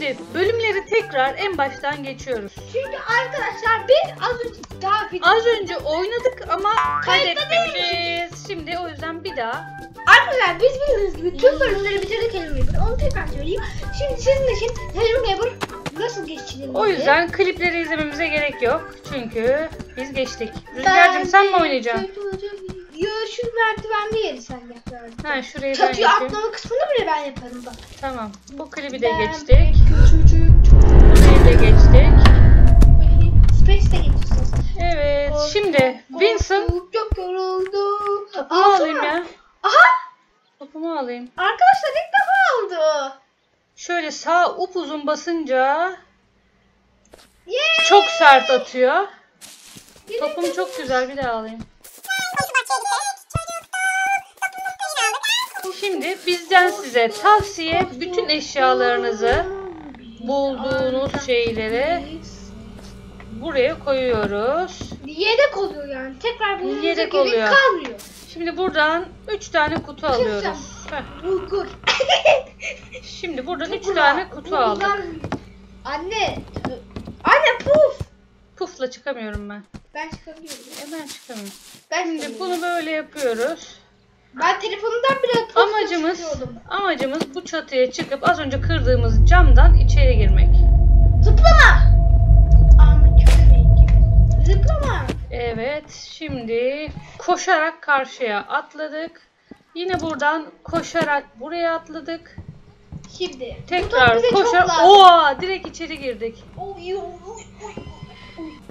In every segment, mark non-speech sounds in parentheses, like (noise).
Şimdi bölümleri tekrar en baştan geçiyoruz. Çünkü arkadaşlar biz az önce daha. Az önce oynadık ama Kayıtta kaydetmemişiz. Şimdi o yüzden bir daha. Arkadaşlar biz bildiğiniz gibi tüm bölümleri bitirdik Hello Neighbor. Onu tekrar söyleyeyim. Şimdi sizin için Hello Neighbor nasıl geçilir? O yüzden klipleri izlememize gerek yok. Çünkü biz geçtik. Rüzgar'cığım sen mi oynayacaksın? Yo şu merdivenli yeri sen yap. yani. Ha şurayı ben Çatıya yapayım. atlama kısmını bile ben yaparım bak. Tamam. Bu klibi de Ben geçtik. Küçücük. Burayı da geçtik. Space'de geçeceğiz. Evet. Şimdi Vincent Korktuk, Çok yoruldu. topumu Aa, alayım ya. Aha! Topumu alayım. Arkadaşlar ilk defa oldu. Şöyle sağ upuzun basınca Yay! çok sert atıyor. Yine Topum çok güzel bir daha alayım. Şimdi bizden size tavsiye bütün eşyalarınızı bulduğunuz şeyleri buraya koyuyoruz. Yedek oluyor yani. Tekrar bulmamıza Yedek oluyor. kalmıyor. Şimdi buradan 3 tane kutu alıyoruz. Heh. Bulgur. Şimdi buradan 3 Bulgur. tane kutu Bulgur. aldık. Anne. Anne puf. Pufla çıkamıyorum ben. Ben çıkabiliyorum. E ben çıkamıyorum. Ben Şimdi bunu böyle yapıyoruz. Ben telefonumdan bile pufla Amacımız çıkıyordum. amacımız bu çatıya çıkıp az önce kırdığımız camdan içeri girmek. Zıplama. Ahmet köpek gibi. Zıplama. Evet, şimdi koşarak karşıya atladık. Yine buradan koşarak buraya atladık. Şimdi. Tekrar top bize çok koşar. lazım. Oha, direkt içeri girdik. Oy, oy, oy, oy,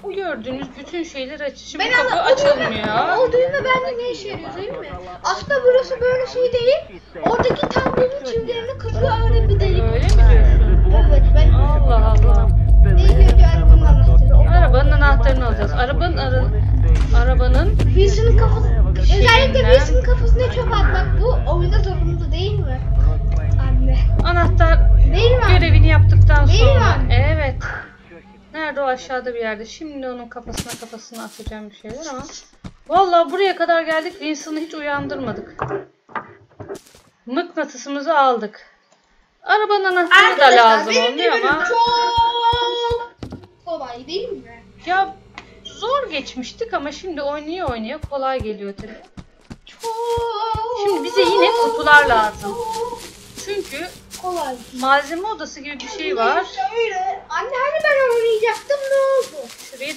oy. Gördüğünüz bütün şeyler aç. Şimdi Ben kapı anla- açılmıyor. O düğme bende ne işe yarıyor değil mi? Aslında burası böyle şey değil. Oradaki tabletin çivilerini kırıyor öyle bir delik. Öyle mi diyorsun? Evet ben Allah Allah. değil önce arabanın anahtarı. Arabanın anahtarını alacağız. Arabanın arabanın Wilson'ın kafası. Özellikle Wilson'ın kafasına çöp atmak bu oyunda zorunlu değil mi? Anne. anahtar Değil mi? görevini yaptıktan Değil sonra. mi? Evet. Nerede o aşağıda bir yerde. Şimdi onun kafasına kafasına atacağım bir şeyler ama. Vallahi buraya kadar geldik. Vincent'ı hiç uyandırmadık. Mıknatısımızı aldık. Arabanın anahtarı da lazım benim olmuyor bölüm ama. çok kolay değil mi? Ya zor geçmiştik ama şimdi oynaya oynaya kolay geliyor tabii. Şimdi bize yine kutular lazım. Çünkü kolay. malzeme odası gibi bir şey var. Anne hani ben oldu?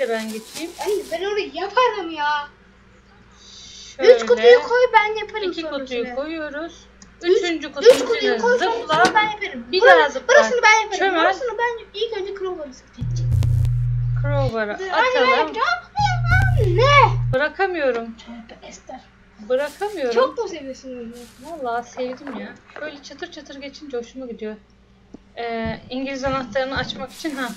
Da ben geçeyim. Anne ben orayı yaparım ya. Şöyle. Üç kutuyu koy ben yaparım İki sonrasını. kutuyu koyuyoruz. Üç- Üçüncü Üç kutunun kutuyu üzerine koy zıpla. ben yaparım. Bir daha zıpla. Burasını ben yaparım. Çömel. Burasını ben ilk önce crowbar'ı sıkacağım. Crowbar'ı atalım. Ne? Bırakamıyorum. Ester. Bırakamıyorum. Çok mu seviyorsun oyunu? Vallahi sevdim ya. Böyle çatır çatır geçince hoşuma gidiyor. Ee, İngiliz anahtarını açmak için ha.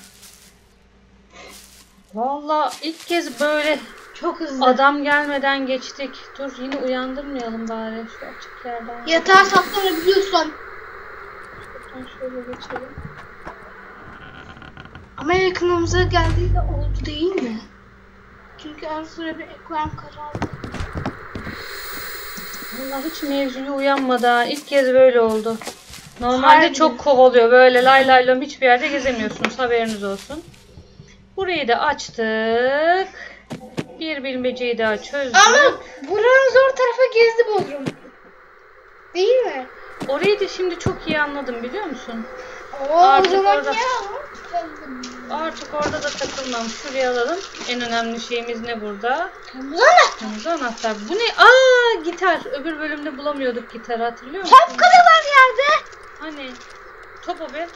Vallahi ilk kez böyle Çok hızlı. adam gelmeden geçtik. Dur yine uyandırmayalım bari şu açık yerden. Yatağa saklanabiliyorsun. Şuradan şöyle geçelim. Ama yakınımıza geldiği de oldu değil mi? Çünkü az sonra bir ekran karardı. Vallahi hiç mevzuya uyanmadı ha. İlk kez böyle oldu. Normalde Harbiden. çok kovalıyor. Böyle lay lay lom hiçbir yerde gezemiyorsunuz. Haberiniz olsun. Burayı da açtık. Bir bilmeceyi daha çözdük. Ama buranın zor tarafı gezdi Bodrum. Değil mi? Orayı da şimdi çok iyi anladım biliyor musun? Oo, Artık orada- ya. Artık orada da takılmam. Şuraya alalım. En önemli şeyimiz ne burada? Lan Kırmızı anahtar. Bu ne? Aa gitar. Öbür bölümde bulamıyorduk gitarı hatırlıyor musun? top var yerde. Hani? Top o be.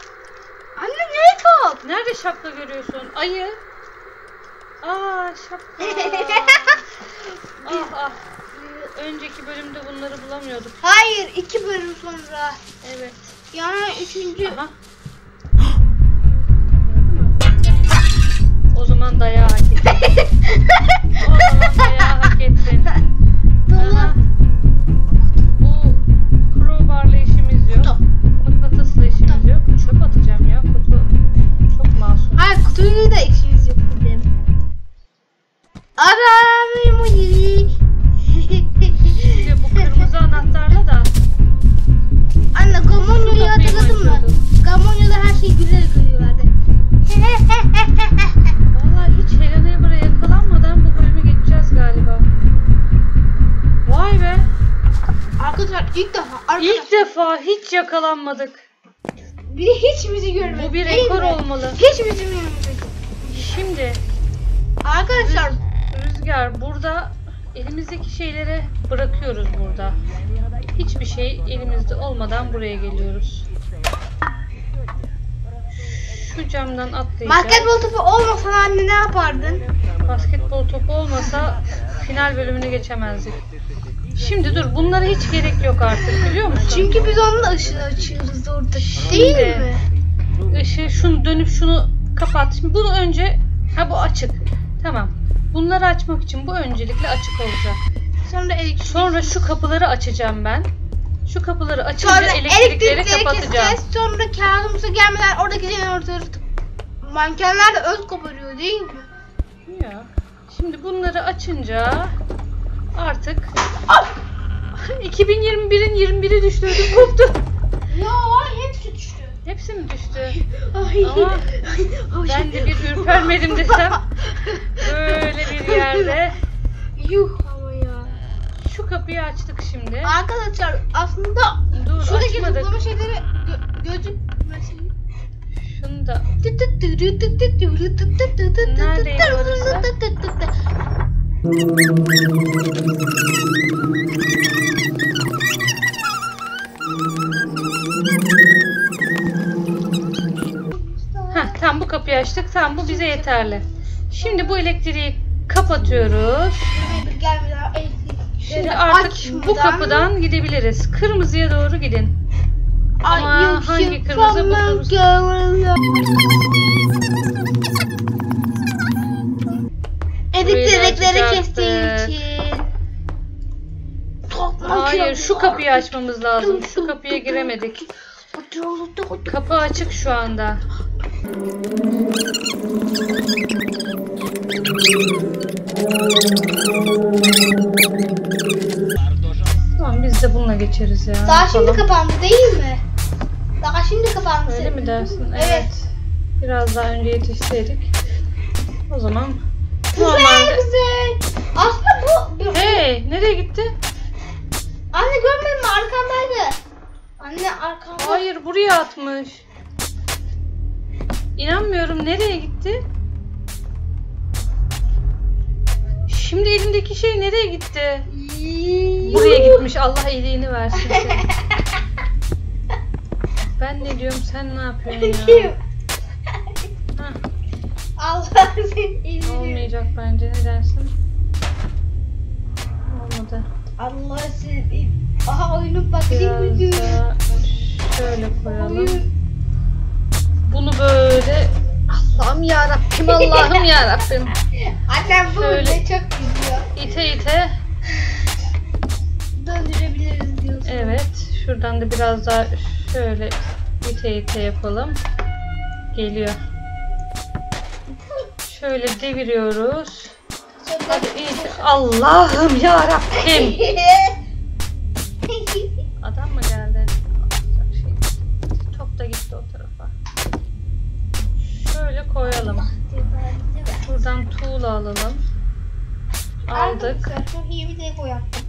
Anne ne top? Nerede şapka görüyorsun? Ayı. Aa şapka. (laughs) ah ah. Önceki bölümde bunları bulamıyorduk. Hayır iki bölüm sonra. Evet. Yani üçüncü. Aha. (gasps) O zaman dayağı hak (laughs) defa hiç yakalanmadık. Bir de hiç bizi görmedi. Bu bir değil ekor mi? olmalı. Hiç bizi görmedi. Şimdi Arkadaşlar Rüzgar burada elimizdeki şeyleri bırakıyoruz burada. Hiçbir şey elimizde olmadan buraya geliyoruz. Şu camdan atlayacağız. basketbol topu olmasa anne ne yapardın? Basketbol topu olmasa final bölümünü geçemezdik. Şimdi dur bunlara hiç gerek yok artık biliyor musun? Çünkü biz onunla ışığı açıyoruz orada. Şimdi- Değil mi? Işığı şunu dönüp şunu kapat. Şimdi bunu önce ha bu açık. Tamam. Bunları açmak için bu öncelikle açık olacak. Sonra elektrik. Sonra şu kapıları açacağım ben. Şu kapıları açınca Sonra elektrikleri elektrikleri kapatacağım. keseceğiz. Sonra kağıdımıza gelmeden oradaki jeneratörü mankenler de öz koparıyor değil mi? Ya. Şimdi bunları açınca artık 2021'in 21'i düştü ödüm koptu. Ya hepsi düştü. Hepsi mi düştü? Ay. Ama ben de bir ürpermedim desem böyle bir yerde. Yuh ama ya. Şu kapıyı açtık şimdi. Arkadaşlar aslında Dur şuradaki açmadık. zıplama şeyleri gö- gözükmesin. Şunu da Neredeydi orası? Heh, tam bu kapıyı açtık. Tamam bu bize yeterli. Şimdi bu elektriği kapatıyoruz. Şimdi artık bu kapıdan gidebiliriz. Kırmızıya doğru gidin. Ama hangi kırmızı bu kırmızı? Elektrikleri açacaktık. kestiği için. Hayır şu kapıyı açmamız lazım. Şu kapıya giremedik. Kapı açık şu anda. Tamam biz de bununla geçeriz ya. Daha şimdi Bakalım. kapandı değil mi? Daha şimdi kapandı. Öyle mi dersin? Evet. Evet. Biraz daha önce yetişseydik. O zaman Güzel normalde... güzel. Aslında bu... Hey nereye gitti? Anne görmedin mi? Arkandaydı. Anne arkamda. Hayır buraya atmış. İnanmıyorum nereye gitti? Şimdi elindeki şey nereye gitti? Buraya gitmiş. Allah iyiliğini versin. (laughs) Ben ne diyorum sen ne yapıyorsun ya? Allah senin iyiliğini. olmayacak bence ne dersin? Olmadı. Allah senin iyiliğini. Aha oyunu bak. Biraz da şöyle koyalım. Oyun. Bunu böyle Allah'ım ya Rabbim Allah'ım (laughs) ya Rabbim. Annem bu Şöyle. çok gidiyor. İte ite. Döndürebiliriz diyorsun. Evet. Şuradan da biraz daha şöyle ite ite yapalım. Geliyor. Şöyle deviriyoruz. Hadi. Allah'ım ya Rabbim. (laughs) Adam mı geldi? Şey. Top da gitti o tarafa. Şöyle koyalım. Buradan tuğla alalım. Aldık. Arkadaşlar çok iyi bir deko yaptım.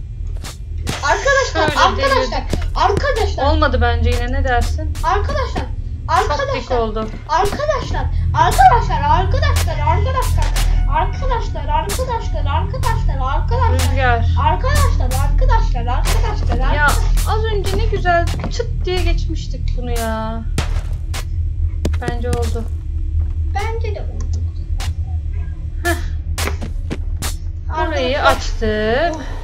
Arkadaşlar, Şöyle arkadaşlar, arkadaşlar, Olmadı bence yine ne dersin? arkadaşlar, arkadaşlar, oldu. arkadaşlar, arkadaşlar, arkadaşlar, arkadaşlar, arkadaşlar, arkadaşlar, arkadaşlar, arkadaşlar, Rüzgar. arkadaşlar, arkadaşlar, arkadaşlar, Ya az önce ne güzel çıt diye geçmiştik bunu ya. Bence oldu. bence de oldu. Heh. Orayı Arkadaşlar, açtık.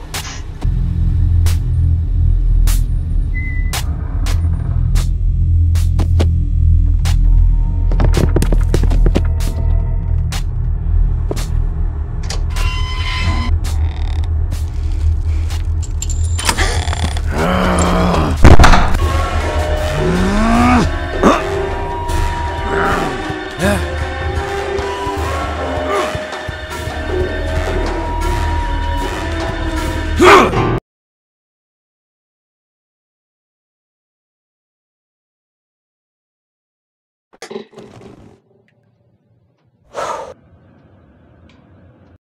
Yeah.